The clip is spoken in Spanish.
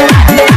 Yeah.